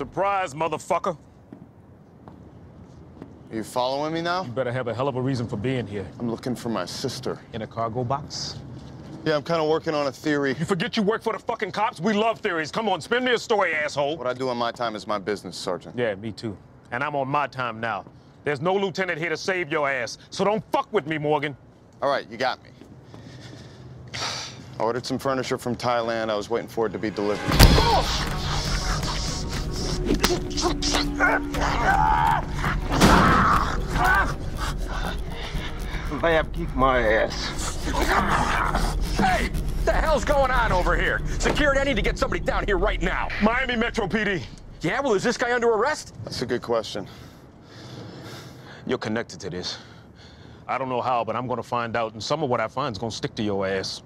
Surprise, motherfucker. Are you following me now? You better have a hell of a reason for being here. I'm looking for my sister. In a cargo box? Yeah, I'm kind of working on a theory. You forget you work for the fucking cops? We love theories. Come on, spin me a story, asshole. What I do on my time is my business, Sergeant. Yeah, me too. And I'm on my time now. There's no lieutenant here to save your ass, so don't fuck with me, Morgan. All right, you got me. I ordered some furniture from Thailand. I was waiting for it to be delivered. Oh! Lab kicked my ass. Hey! What the hell's going on over here? Security, I need to get somebody down here right now. Miami Metro PD. Yeah, well, is this guy under arrest? That's a good question. You're connected to this. I don't know how, but I'm gonna find out, and some of what I find is gonna stick to your ass.